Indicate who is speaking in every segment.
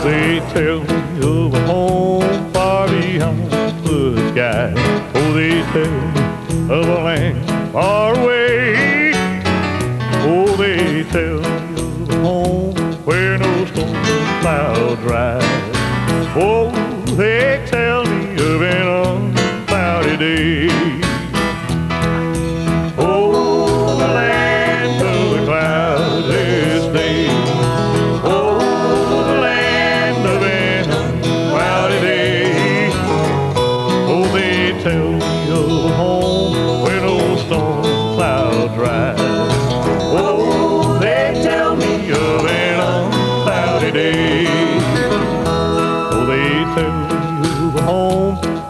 Speaker 1: tell me of a home far beyond the sky. Oh, they tell me of a land far away. Oh, they tell me of a home where no storm clouds rise. Oh,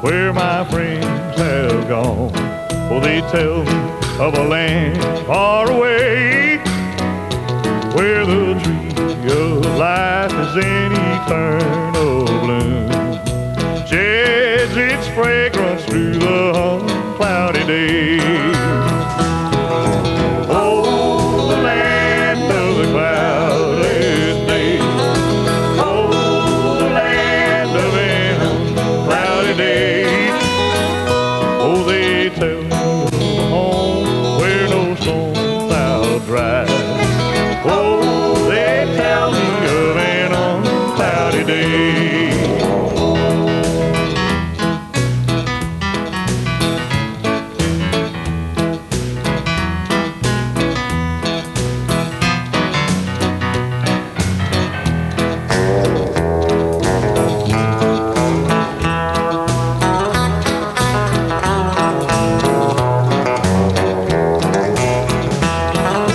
Speaker 1: where my friends have gone. Oh, they tell me of a land far away where the tree of life is in eternal bloom. Sheds its fragrance through the uncloudy day. Day.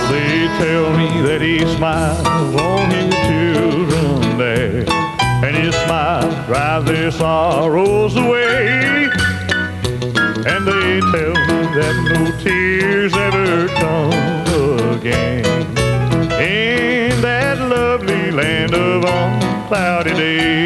Speaker 1: They tell me that he smiles on his drives their sorrows away. And they tell me that no tears ever come again in that lovely land of uncloudy days.